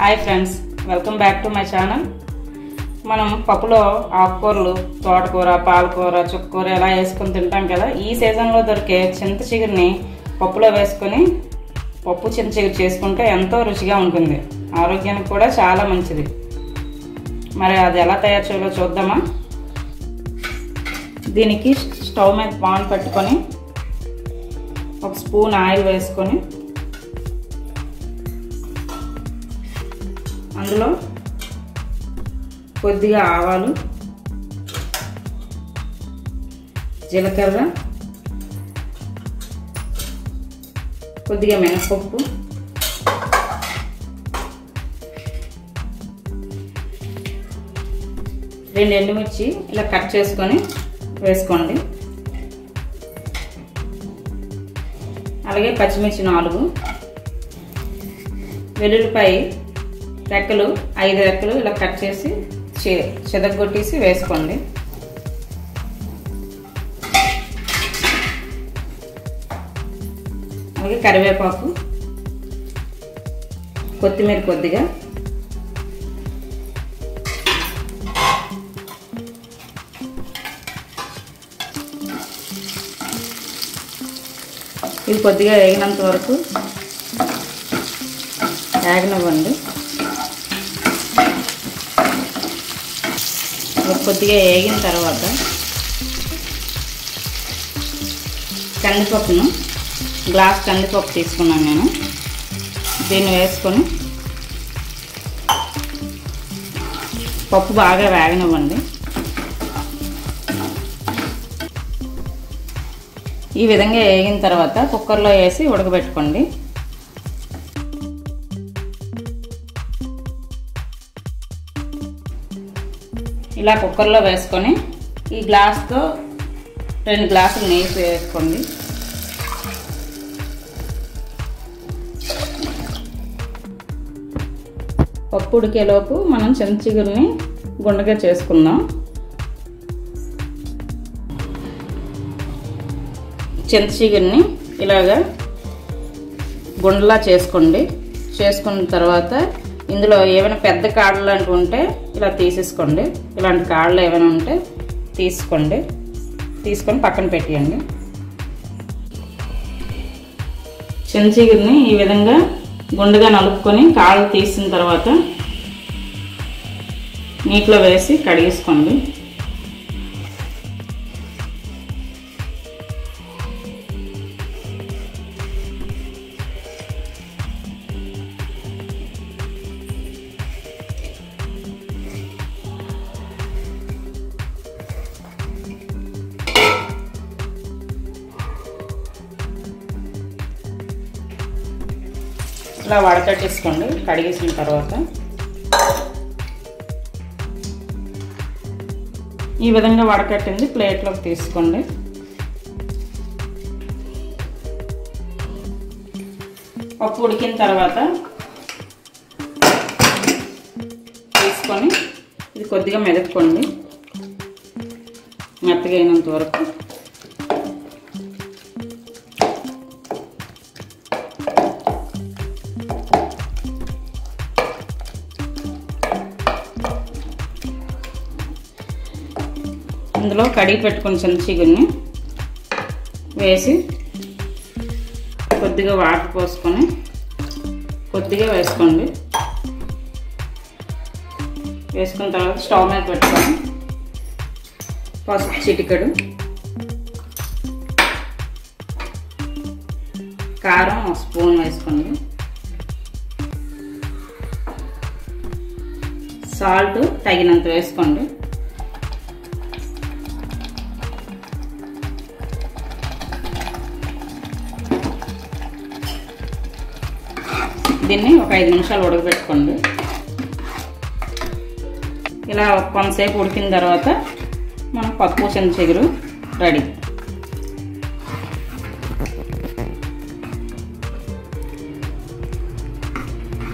Hi friends welcome back to my channel. మనం పప్పులో ఆకుకూరలు తోటకూర పాలకూర చుక్కకూర ఇలా వేసుకొని తింటాం కదా ఈ సీజన్లో దొరికే చింత చిగురిని పప్పులో వేసుకొని పప్పు చింత చిగురు చేసుకుంటే ఎంతో రుచిగా ఉంటుంది. ఆరోగ్యానికి కూడా చాలా మంచిది. మరి అది ఎలా తయారు చేయాలో చూద్దామా? దీనికి స్టవ్ మీద పాన్ పెట్టుకొని ఒక స్పూన్ ఆయిల్ వేసుకొని అందులో కొద్దిగా ఆవాలు జీలకర్ర కొద్దిగా మినపప్పు రెండు ఎండుమిర్చి ఇలా కట్ చేసుకొని వేసుకోండి. అలాగే పచ్చిమిర్చి నాలుగు వెల్లుల్లిపాయ రెక్కలు ఐదు రెక్కలు ఇలా కట్ చేసి చెదగొట్టేసి వేసుకోండి. అలాగే కరివేపాకు కొత్తిమీర కొద్దిగా. ఇది కొద్దిగా వేగినంత వరకు వేగనివ్వండి కొద్దిగా వేగిన తర్వాత కందిపప్పును గ్లాస్ కందిపప్పు తీసుకున్నాను నేను. దీన్ని వేసుకొని పప్పు బాగా వేగనివ్వండి. ఈ విధంగా వేగిన తర్వాత కుక్కర్లో వేసి ఉడకబెట్టుకోండి. ఇలా కుక్కర్లో వేసుకొని ఈ గ్లాస్తో రెండు గ్లాసులు నెయ్యి వేసుకోండి. పప్పు ఉడికేలోపు మనం చెంచిగురిని గుండగా చేసుకుందాం. చింతచిగురిని ఇలాగా గుండలా చేసుకోండి. చేసుకున్న తర్వాత ఇందులో ఏమైనా పెద్ద కాడలు లాంటివి ఉంటే ఇలా తీసేసుకోండి. ఇలాంటి కాడలు ఏమైనా ఉంటే తీసుకోండి. తీసుకొని పక్కన పెట్టేయండి. చెంచిగిరిని ఈ విధంగా గుండెగా నలుపుకొని కాళ్ళు తీసిన తర్వాత నీటిలో వేసి కడిగేసుకోండి. ఇలా వడకట్టేసుకోండి కడిగేసిన తర్వాత ఈ విధంగా వడకట్టింది. ప్లేట్లోకి తీసుకోండి. పప్పు ఉడికిన తర్వాత తీసుకొని ఇది కొద్దిగా మెదక్కోండి మెత్తగా అయినంత వరకు. అందులో కడిగి పెట్టుకుని చెంచీగుని వేసి కొద్దిగా వాటర్ పోసుకొని కొద్దిగా వేసుకోండి. వేసుకున్న తర్వాత స్టవ్ మీద పెట్టుకొని పసుపు చిటికడు కారం ఒక స్పూన్ వేసుకోండి. సాల్ట్ తగినంత వేసుకోండి. దీన్ని ఒక ఐదు నిమిషాలు ఉడకబెట్టుకోండి. ఇలా కొంతసేపు ఉడికిన తర్వాత మనం పప్పు చెంచగిరు రెడీ.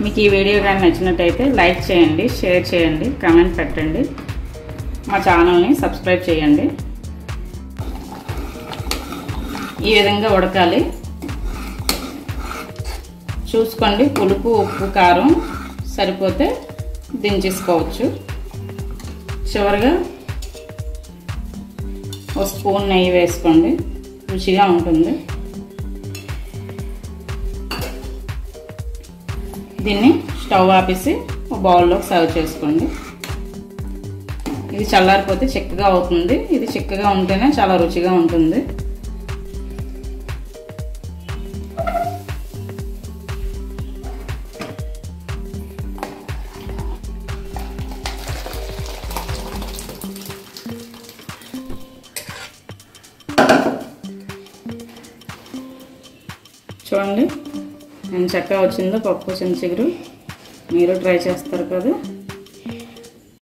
మీకు ఈ వీడియో కానీ నచ్చినట్టయితే లైక్ చేయండి షేర్ చేయండి కామెంట్ పెట్టండి. మా ఛానల్ని సబ్స్క్రైబ్ చేయండి. ఈ విధంగా ఉడకాలి. చూసుకోండి. పులుపు ఉప్పు కారం సరిపోతే దించేసుకోవచ్చు. చివరిగా ఒక స్పూన్ నెయ్యి వేసుకోండి. రుచిగా ఉంటుంది. దీన్ని స్టవ్ ఆపేసి ఒక బౌల్లోకి సర్వ్ చేసుకోండి. ఇది చల్లారిపోతే చిక్కగా అవుతుంది. ఇది చిక్కగా ఉంటేనే చాలా రుచిగా ఉంటుంది. చూడండి. ఎంత చక్కగా వచ్చిందో పప్పు చింతచిగురు. మీరు ట్రై చేస్తారు కదా.